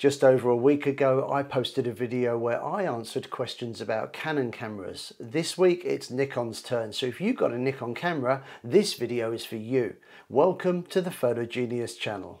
Just over a week ago, I posted a video where I answered questions about Canon cameras. This week, it's Nikon's turn. So if you've got a Nikon camera, this video is for you. Welcome to the Photogenius channel.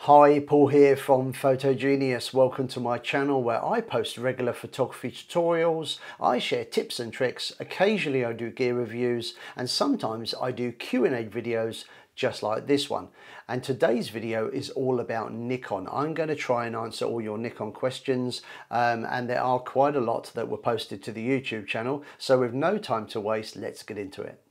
Hi, Paul here from Photogenius. Welcome to my channel where I post regular photography tutorials, I share tips and tricks, occasionally I do gear reviews, and sometimes I do Q&A videos just like this one. And today's video is all about Nikon. I'm going to try and answer all your Nikon questions um, and there are quite a lot that were posted to the YouTube channel. So with no time to waste, let's get into it.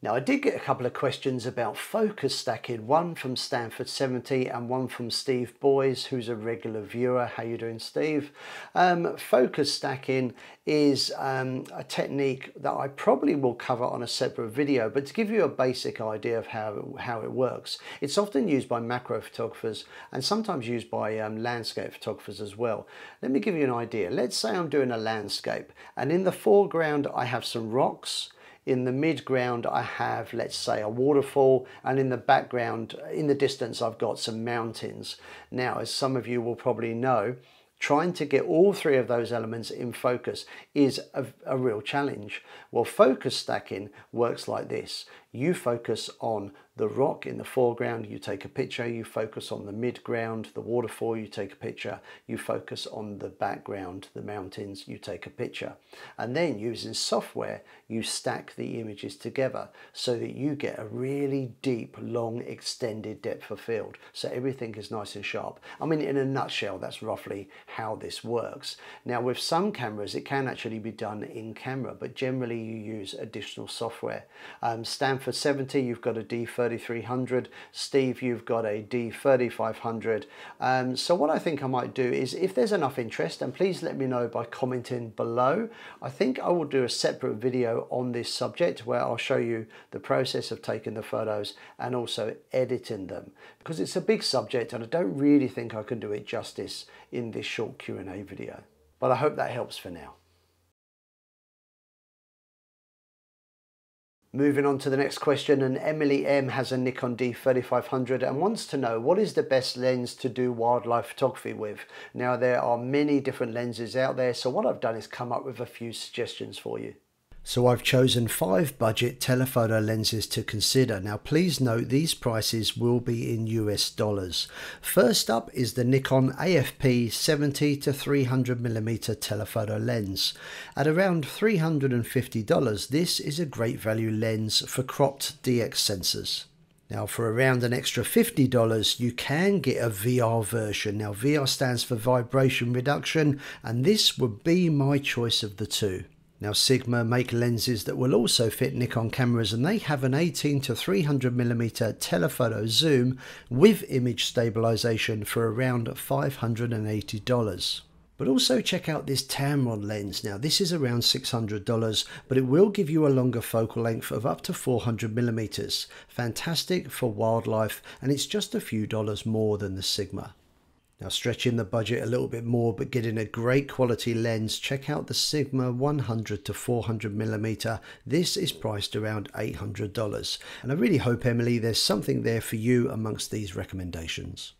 Now I did get a couple of questions about focus stacking, one from Stanford 70 and one from Steve Boys, who's a regular viewer. How you doing, Steve? Um, focus stacking is um, a technique that I probably will cover on a separate video, but to give you a basic idea of how, how it works, it's often used by macro photographers and sometimes used by um, landscape photographers as well. Let me give you an idea. Let's say I'm doing a landscape and in the foreground I have some rocks, in the midground, I have, let's say, a waterfall, and in the background, in the distance, I've got some mountains. Now, as some of you will probably know, trying to get all three of those elements in focus is a, a, real challenge. Well, focus stacking works like this. You focus on the rock in the foreground, you take a picture, you focus on the midground, the waterfall, you take a picture, you focus on the background, the mountains, you take a picture. And then using software, you stack the images together so that you get a really deep, long, extended depth of field. So everything is nice and sharp. I mean, in a nutshell, that's roughly how this works. Now, with some cameras, it can actually be done in camera, but generally you use additional software. Um, Stanford 70, you've got a D30 3300. Steve, you've got a D3500. Um, so what I think I might do is if there's enough interest, and please let me know by commenting below, I think I will do a separate video on this subject where I'll show you the process of taking the photos and also editing them because it's a big subject and I don't really think I can do it justice in this short Q&A video. But I hope that helps for now. Moving on to the next question, and Emily M has a Nikon D3500 and wants to know what is the best lens to do wildlife photography with. Now there are many different lenses out there, so what I've done is come up with a few suggestions for you. So I've chosen five budget telephoto lenses to consider. Now please note these prices will be in US dollars. First up is the Nikon AFP 70 to 300 mm telephoto lens. At around $350 this is a great value lens for cropped DX sensors. Now for around an extra $50 you can get a VR version. Now VR stands for vibration reduction and this would be my choice of the two. Now Sigma make lenses that will also fit Nikon cameras and they have an 18 to 300mm telephoto zoom with image stabilization for around $580. But also check out this Tamron lens. Now this is around $600 but it will give you a longer focal length of up to 400mm. Fantastic for wildlife and it's just a few dollars more than the Sigma. Now stretching the budget a little bit more but getting a great quality lens, check out the Sigma 100 to 400 millimeter. This is priced around $800 and I really hope Emily there's something there for you amongst these recommendations.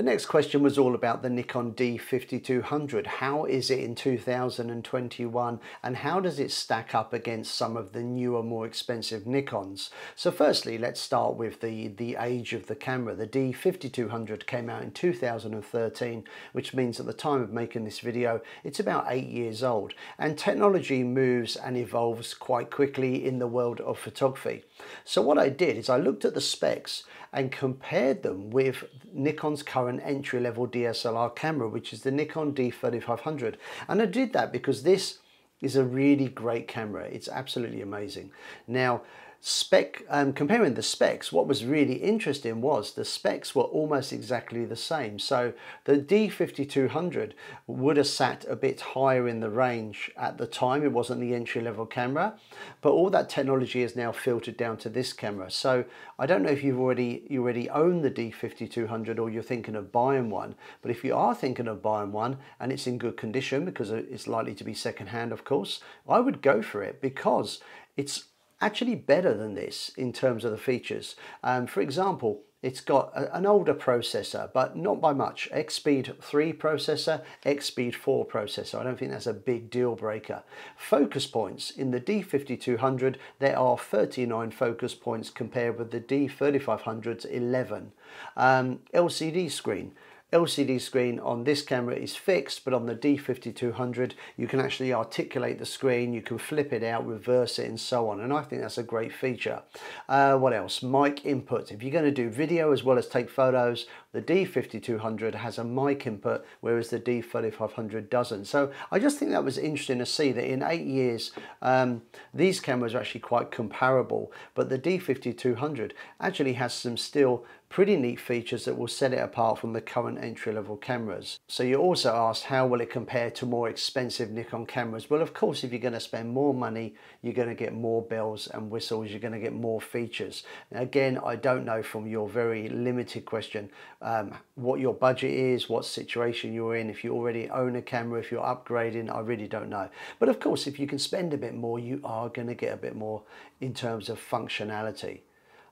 The next question was all about the Nikon D5200. How is it in 2021 and how does it stack up against some of the newer, more expensive Nikons? So firstly, let's start with the, the age of the camera. The D5200 came out in 2013, which means at the time of making this video, it's about eight years old. And technology moves and evolves quite quickly in the world of photography. So what I did is I looked at the specs and compared them with Nikon's current entry-level DSLR camera, which is the Nikon D3500. And I did that because this is a really great camera. It's absolutely amazing. Now, spec um, comparing the specs what was really interesting was the specs were almost exactly the same. So the D5200 would have sat a bit higher in the range at the time. It wasn't the entry level camera but all that technology is now filtered down to this camera. So I don't know if you've already you already own the D5200 or you're thinking of buying one but if you are thinking of buying one and it's in good condition because it's likely to be second hand of course I would go for it because it's actually better than this in terms of the features. Um, for example, it's got a, an older processor, but not by much. EXPEED 3 processor, EXPEED 4 processor. I don't think that's a big deal breaker. Focus points. In the D5200, there are 39 focus points compared with the D3500's 11. Um, LCD screen. LCD screen on this camera is fixed, but on the D5200, you can actually articulate the screen, you can flip it out, reverse it, and so on. And I think that's a great feature. Uh, what else? Mic input. If you're going to do video as well as take photos, the D5200 has a mic input, whereas the D3500 doesn't. So I just think that was interesting to see that in eight years, um, these cameras are actually quite comparable, but the D5200 actually has some still pretty neat features that will set it apart from the current entry-level cameras. So you also asked how will it compare to more expensive Nikon cameras? Well, of course, if you're going to spend more money, you're going to get more bells and whistles, you're going to get more features. Now, again, I don't know from your very limited question um, what your budget is, what situation you're in, if you already own a camera, if you're upgrading, I really don't know. But of course, if you can spend a bit more, you are going to get a bit more in terms of functionality.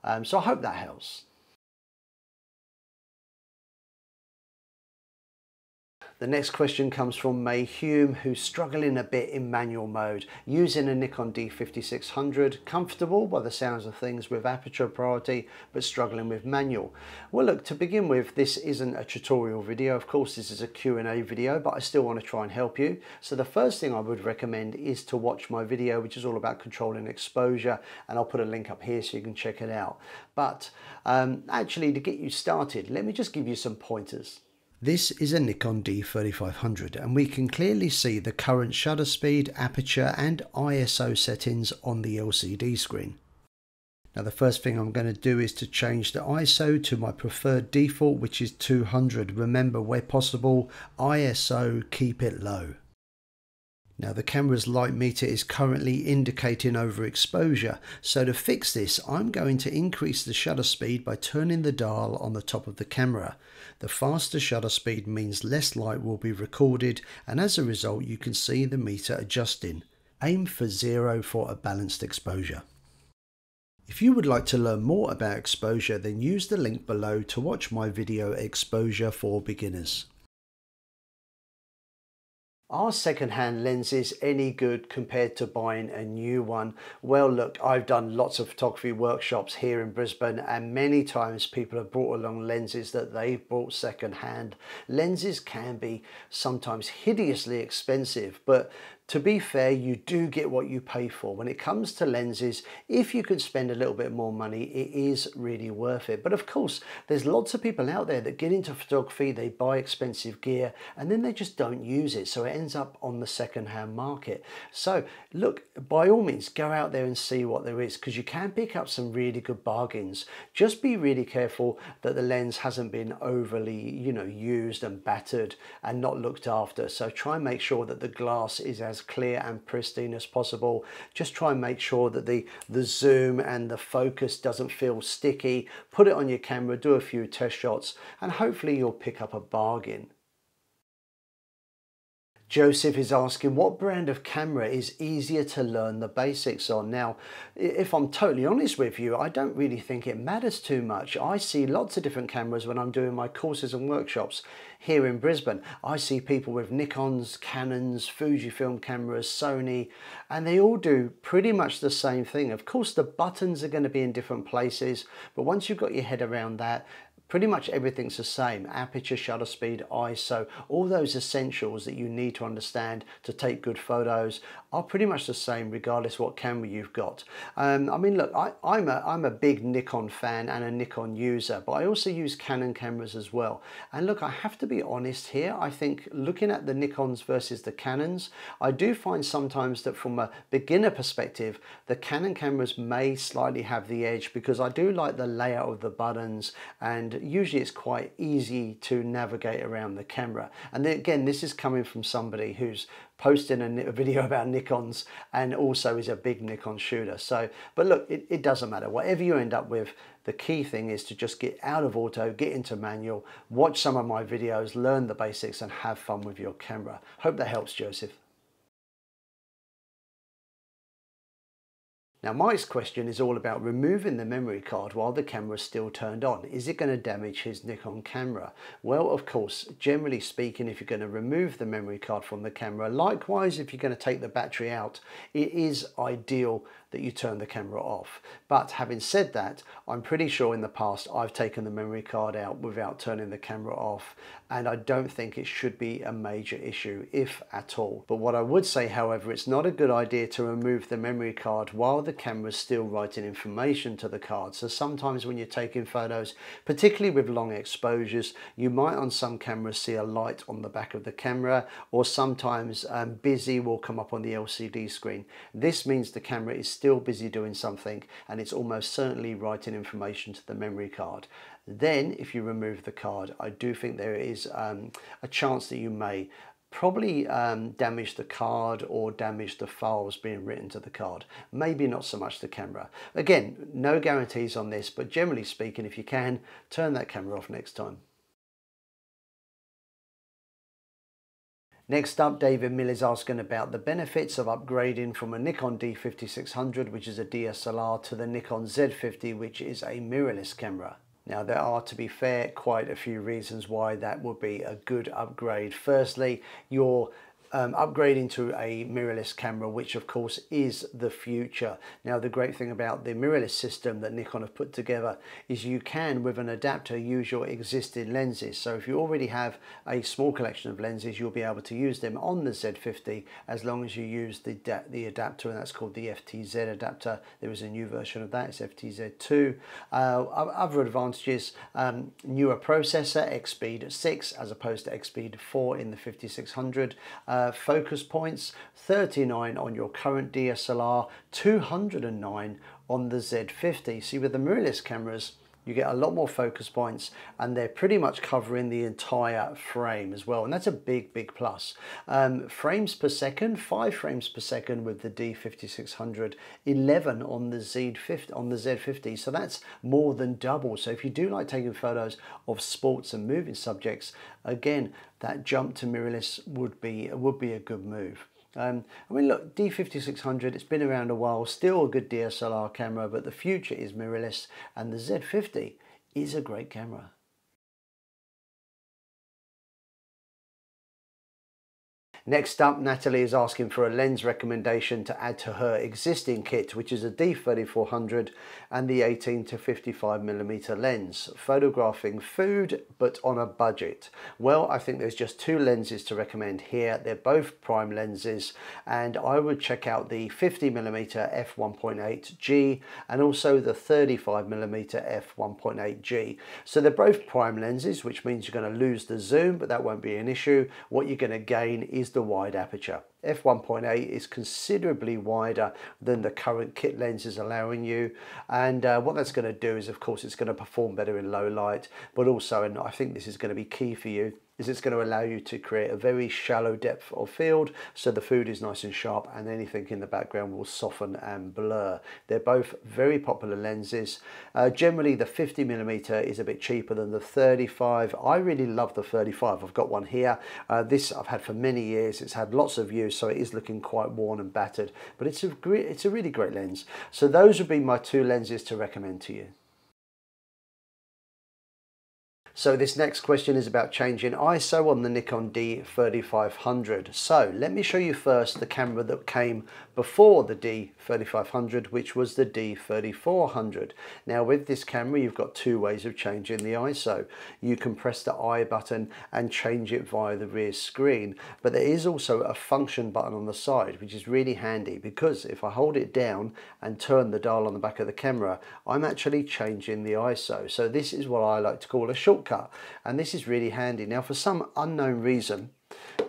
Um, so I hope that helps. The next question comes from May Hume, who's struggling a bit in manual mode, using a Nikon D5600, comfortable by the sounds of things with aperture priority, but struggling with manual. Well, look, to begin with, this isn't a tutorial video. Of course, this is a Q&A video, but I still want to try and help you. So the first thing I would recommend is to watch my video, which is all about controlling exposure, and I'll put a link up here so you can check it out. But um, actually, to get you started, let me just give you some pointers. This is a Nikon D3500 and we can clearly see the current shutter speed, aperture and ISO settings on the LCD screen. Now the first thing I'm going to do is to change the ISO to my preferred default which is 200. Remember where possible ISO keep it low. Now the camera's light meter is currently indicating overexposure, so to fix this I'm going to increase the shutter speed by turning the dial on the top of the camera. The faster shutter speed means less light will be recorded and as a result you can see the meter adjusting. Aim for zero for a balanced exposure. If you would like to learn more about exposure then use the link below to watch my video Exposure for Beginners. Are second-hand lenses any good compared to buying a new one? Well, look, I've done lots of photography workshops here in Brisbane and many times people have brought along lenses that they've bought second-hand. Lenses can be sometimes hideously expensive, but to be fair, you do get what you pay for. When it comes to lenses, if you could spend a little bit more money, it is really worth it. But of course, there's lots of people out there that get into photography, they buy expensive gear, and then they just don't use it. So it ends up on the second-hand market. So look, by all means, go out there and see what there is, because you can pick up some really good bargains. Just be really careful that the lens hasn't been overly, you know, used and battered and not looked after. So try and make sure that the glass is as as clear and pristine as possible. Just try and make sure that the, the zoom and the focus doesn't feel sticky. Put it on your camera, do a few test shots, and hopefully you'll pick up a bargain. Joseph is asking what brand of camera is easier to learn the basics on. Now, if I'm totally honest with you, I don't really think it matters too much. I see lots of different cameras when I'm doing my courses and workshops here in Brisbane. I see people with Nikons, Canons, Fujifilm cameras, Sony, and they all do pretty much the same thing. Of course, the buttons are going to be in different places, but once you've got your head around that, pretty much everything's the same. Aperture shutter speed iso all those essentials that you need to understand to take good photos are pretty much the same regardless what camera you've got. Um, i mean look I, i'm a i'm a big nikon fan and a nikon user but i also use canon cameras as well. And look i have to be honest here. I think looking at the nikons versus the canons i do find sometimes that from a beginner perspective the canon cameras may slightly have the edge because i do like the layout of the buttons and usually it's quite easy to navigate around the camera. And then again, this is coming from somebody who's posting a, video about Nikons and also is a big Nikon shooter. So, but look, it, it doesn't matter. Whatever you end up with, the key thing is to just get out of auto, get into manual, watch some of my videos, learn the basics and have fun with your camera. Hope that helps, Joseph. Now Mike's question is all about removing the memory card while the camera is still turned on. Is it going to damage his Nikon camera? Well, of course, generally speaking, if you're going to remove the memory card from the camera, likewise, if you're going to take the battery out, it is ideal that you turn the camera off. But having said that, I'm pretty sure in the past I've taken the memory card out without turning the camera off and I don't think it should be a major issue, if at all. But what I would say, however, it's not a good idea to remove the memory card while the camera is still writing information to the card. So sometimes when you're taking photos, particularly with long exposures, you might on some cameras see a light on the back of the camera or sometimes um, busy will come up on the LCD screen. This means the camera is still busy doing something and it's almost certainly writing information to the memory card. Then if you remove the card, I do think there is um, a chance that you may probably um, damage the card or damage the files being written to the card. Maybe not so much the camera. Again, no guarantees on this, but generally speaking, if you can, turn that camera off next time. Next up, David Mill is asking about the benefits of upgrading from a Nikon D5600, which is a DSLR, to the Nikon Z50, which is a mirrorless camera. Now there are, to be fair, quite a few reasons why that would be a good upgrade. Firstly, your um, upgrading to a mirrorless camera, which of course is the future. Now, the great thing about the mirrorless system that Nikon have put together is you can, with an adapter, use your existing lenses. So if you already have a small collection of lenses, you'll be able to use them on the Z50 as long as you use the, the adapter, and that's called the FTZ adapter. There is a new version of that, it's FTZ2. Uh, other advantages, um, newer processor, EXPEED 6 as opposed to EXPEED 4 in the 5600. Uh, uh, focus points, 39 on your current DSLR, 209 on the Z50. See with the mirrorless cameras, you get a lot more focus points and they're pretty much covering the entire frame as well and that's a big big plus. Um, frames per second five frames per second with the D5600 11 on the Z50 on the Z50 so that's more than double. So if you do like taking photos of sports and moving subjects again that jump to mirrorless would be would be a good move um, I mean, look, D5600, it's been around a while, still a good DSLR camera, but the future is mirrorless, and the Z50 is a great camera. Next up, Natalie is asking for a lens recommendation to add to her existing kit, which is a D3400 and the 18 to 55 millimeter lens, photographing food but on a budget. Well, I think there's just two lenses to recommend here. They're both prime lenses, and I would check out the 50 millimeter f1.8G and also the 35 millimeter f1.8G. So they're both prime lenses, which means you're going to lose the zoom, but that won't be an issue. What you're going to gain is the the wide aperture. f1.8 is considerably wider than the current kit lens is allowing you and uh, what that's going to do is of course it's going to perform better in low light but also and I think this is going to be key for you is it's going to allow you to create a very shallow depth of field so the food is nice and sharp and anything in the background will soften and blur. They're both very popular lenses. Uh, generally the 50mm is a bit cheaper than the 35. I really love the 35. I've got one here. Uh, this I've had for many years. It's had lots of use so it is looking quite worn and battered but it's a, great, it's a really great lens. So those would be my two lenses to recommend to you. So this next question is about changing ISO on the Nikon D3500. So let me show you first the camera that came before the D3500, which was the D3400. Now with this camera, you've got two ways of changing the ISO. You can press the I button and change it via the rear screen, but there is also a function button on the side, which is really handy because if I hold it down and turn the dial on the back of the camera, I'm actually changing the ISO. So this is what I like to call a shortcut and this is really handy. Now for some unknown reason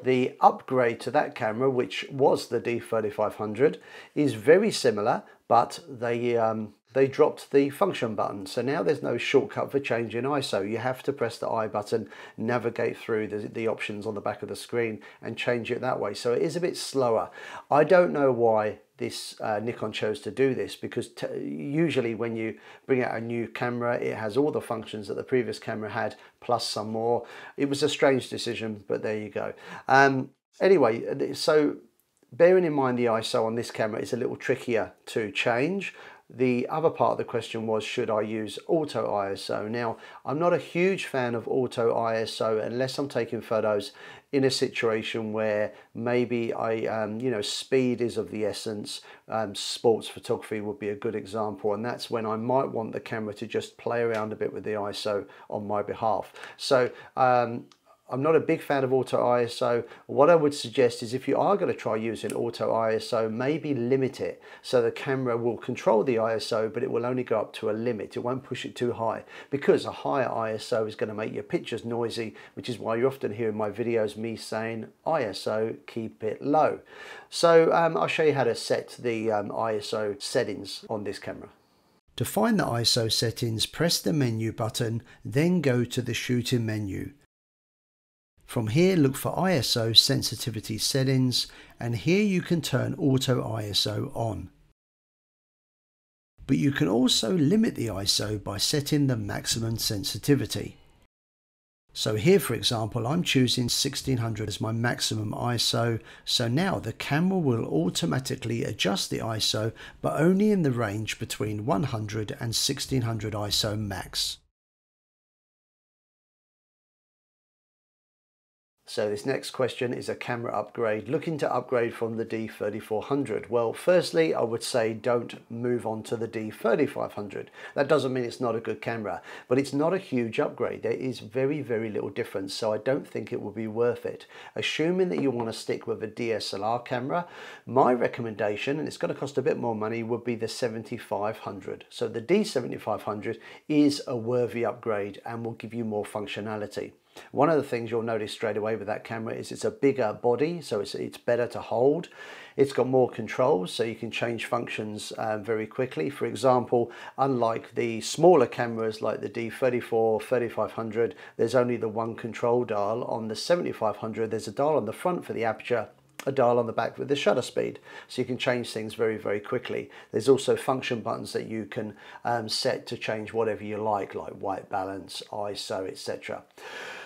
the upgrade to that camera which was the D3500 is very similar but they um, they dropped the function button. So now there's no shortcut for changing ISO you have to press the I button navigate through the, the options on the back of the screen and change it that way. So it is a bit slower. I don't know why this uh, Nikon chose to do this because usually when you bring out a new camera it has all the functions that the previous camera had plus some more. It was a strange decision but there you go. Um, anyway so bearing in mind the ISO on this camera is a little trickier to change the other part of the question was should I use auto ISO now I'm not a huge fan of auto ISO unless I'm taking photos in a situation where maybe I, um, you know, speed is of the essence. Um, sports photography would be a good example, and that's when I might want the camera to just play around a bit with the ISO on my behalf. So um, I'm not a big fan of auto ISO. What I would suggest is if you are going to try using auto ISO, maybe limit it so the camera will control the ISO, but it will only go up to a limit. It won't push it too high because a higher ISO is going to make your pictures noisy, which is why you're often hear in my videos me saying ISO, keep it low. So um, I'll show you how to set the um, ISO settings on this camera. To find the ISO settings, press the menu button, then go to the shooting menu. From here, look for ISO sensitivity settings, and here you can turn auto ISO on. But you can also limit the ISO by setting the maximum sensitivity. So here, for example, I'm choosing 1600 as my maximum ISO. So now the camera will automatically adjust the ISO, but only in the range between 100 and 1600 ISO max. So this next question is a camera upgrade, looking to upgrade from the D3400. Well, firstly, I would say don't move on to the D3500. That doesn't mean it's not a good camera, but it's not a huge upgrade. There is very, very little difference, so I don't think it will be worth it. Assuming that you want to stick with a DSLR camera, my recommendation, and it's going to cost a bit more money, would be the 7500. So the D7500 is a worthy upgrade and will give you more functionality. One of the things you'll notice straight away with that camera is it's a bigger body, so it's, it's better to hold. It's got more controls, so you can change functions um, very quickly. For example, unlike the smaller cameras like the D34, 3500, there's only the one control dial. On the 7500, there's a dial on the front for the aperture a dial on the back with the shutter speed so you can change things very very quickly there's also function buttons that you can um, set to change whatever you like like white balance ISO etc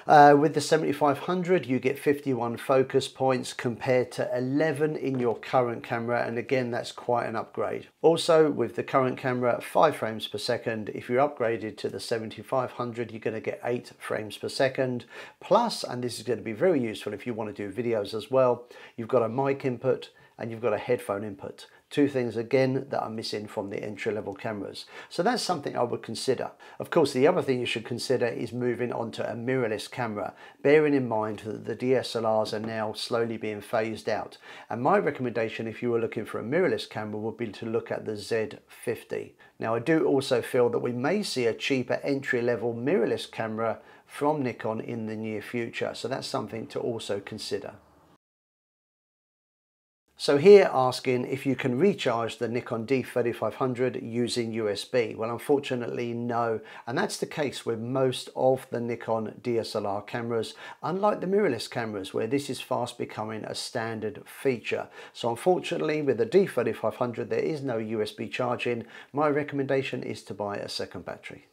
uh, with the 7500 you get 51 focus points compared to 11 in your current camera and again that's quite an upgrade. Also with the current camera 5 frames per second. If you're upgraded to the 7500 you're going to get 8 frames per second. Plus and this is going to be very useful if you want to do videos as well you've got a mic input and you've got a headphone input two things again that are missing from the entry level cameras. So that's something I would consider. Of course, the other thing you should consider is moving on to a mirrorless camera, bearing in mind that the DSLRs are now slowly being phased out. And my recommendation if you were looking for a mirrorless camera would be to look at the Z50. Now I do also feel that we may see a cheaper entry level mirrorless camera from Nikon in the near future. So that's something to also consider. So here asking if you can recharge the Nikon D3500 using USB. Well, unfortunately, no. And that's the case with most of the Nikon DSLR cameras, unlike the mirrorless cameras where this is fast becoming a standard feature. So unfortunately, with the D3500, there is no USB charging. My recommendation is to buy a second battery.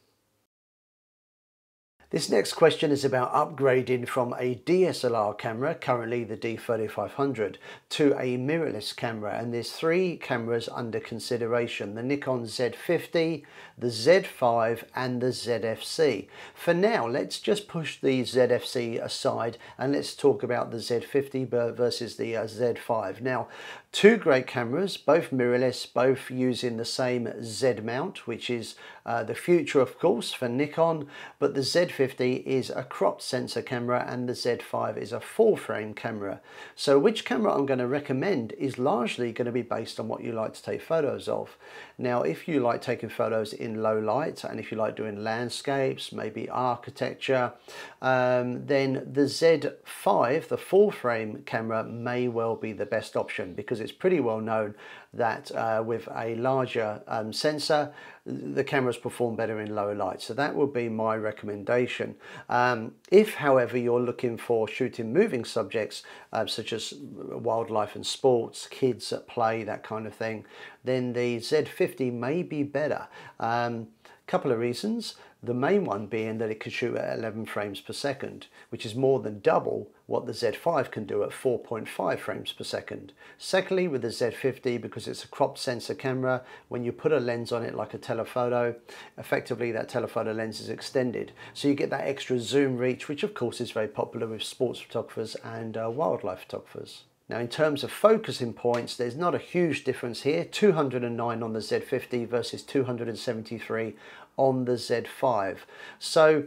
This next question is about upgrading from a DSLR camera, currently the D3500, to a mirrorless camera and there's three cameras under consideration, the Nikon Z50, the Z5 and the ZFC. For now, let's just push the ZFC aside and let's talk about the Z50 versus the uh, Z5. Now, two great cameras, both mirrorless, both using the same Z mount, which is uh, the future of course for Nikon, but the Z50 50 is a cropped sensor camera and the Z5 is a full frame camera. So which camera I'm going to recommend is largely going to be based on what you like to take photos of. Now if you like taking photos in low light and if you like doing landscapes, maybe architecture, um, then the Z5, the full frame camera may well be the best option because it's pretty well known that uh, with a larger um, sensor, the cameras perform better in low light. So that would be my recommendation. Um, if, however, you're looking for shooting moving subjects, uh, such as wildlife and sports, kids at play, that kind of thing, then the Z50 may be better. Um, couple of reasons. The main one being that it can shoot at 11 frames per second, which is more than double what the Z5 can do at 4.5 frames per second. Secondly, with the Z50, because it's a cropped sensor camera, when you put a lens on it like a telephoto, effectively that telephoto lens is extended. So you get that extra zoom reach, which of course is very popular with sports photographers and uh, wildlife photographers. Now in terms of focusing points, there's not a huge difference here. 209 on the Z50 versus 273 on the Z5. So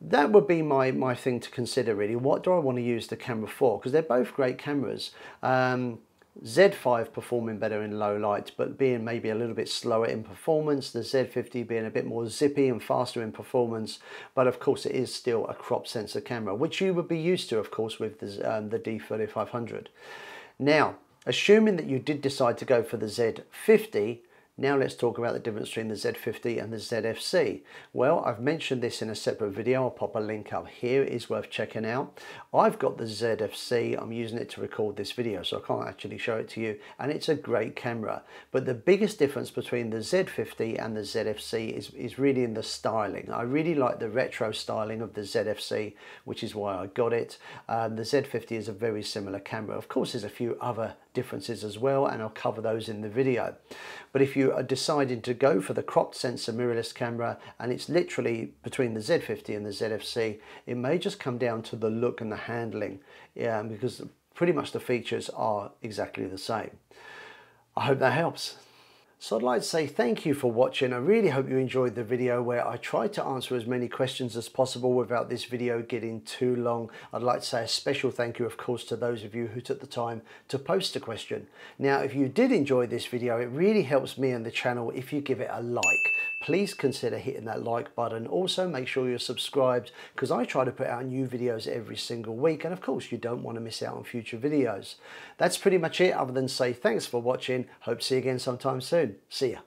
that would be my, my thing to consider really. What do I want to use the camera for? Because they're both great cameras. Um, Z5 performing better in low light, but being maybe a little bit slower in performance. The Z50 being a bit more zippy and faster in performance, but of course it is still a crop sensor camera, which you would be used to, of course, with the, um, the D3500. Now, assuming that you did decide to go for the Z50, now let's talk about the difference between the Z50 and the ZFC. Well, I've mentioned this in a separate video. I'll pop a link up here. It is worth checking out. I've got the ZFC. I'm using it to record this video, so I can't actually show it to you. And it's a great camera. But the biggest difference between the Z50 and the ZFC is, is really in the styling. I really like the retro styling of the ZFC, which is why I got it. Um, the Z50 is a very similar camera. Of course, there's a few other differences as well, and I'll cover those in the video. But if you are deciding to go for the cropped sensor mirrorless camera and it's literally between the Z50 and the ZFC, it may just come down to the look and the handling yeah, because pretty much the features are exactly the same. I hope that helps. So I'd like to say thank you for watching. I really hope you enjoyed the video where I tried to answer as many questions as possible without this video getting too long. I'd like to say a special thank you of course to those of you who took the time to post a question. Now if you did enjoy this video it really helps me and the channel if you give it a like please consider hitting that like button. Also make sure you're subscribed because I try to put out new videos every single week and of course you don't want to miss out on future videos. That's pretty much it other than say thanks for watching. Hope to see you again sometime soon. See ya.